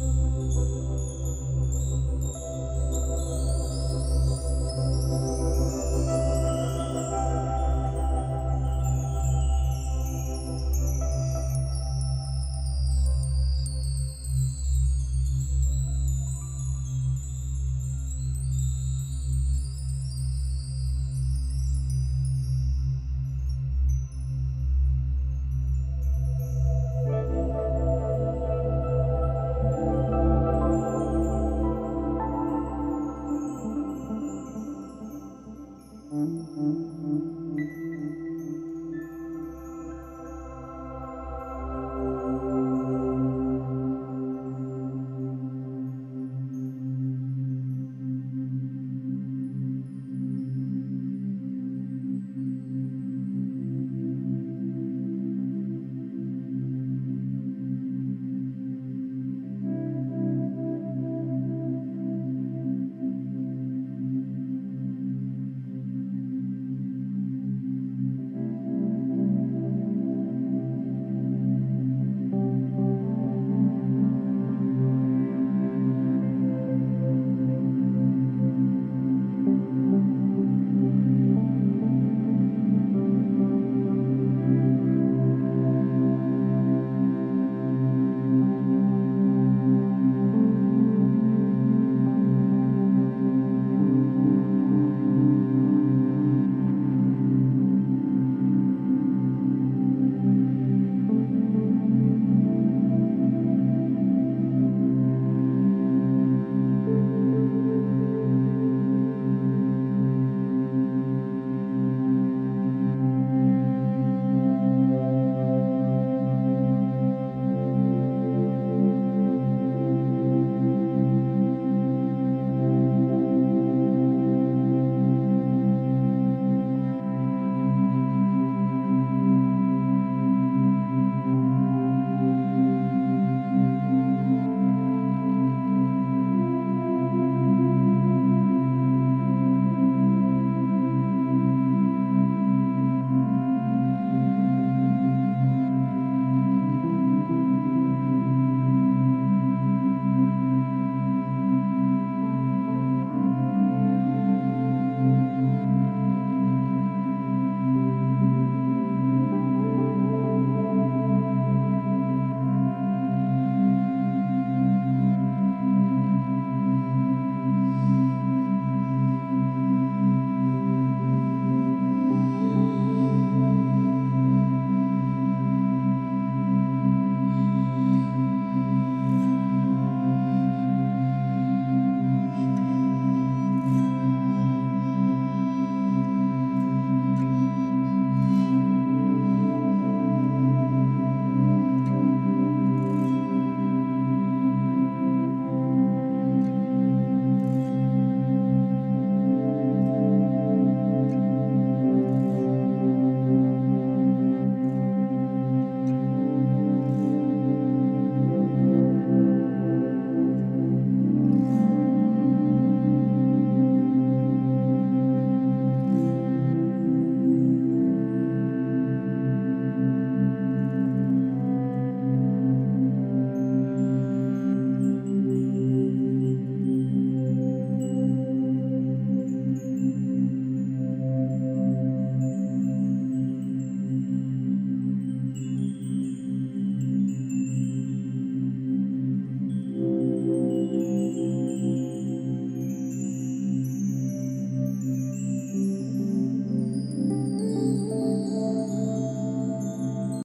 Música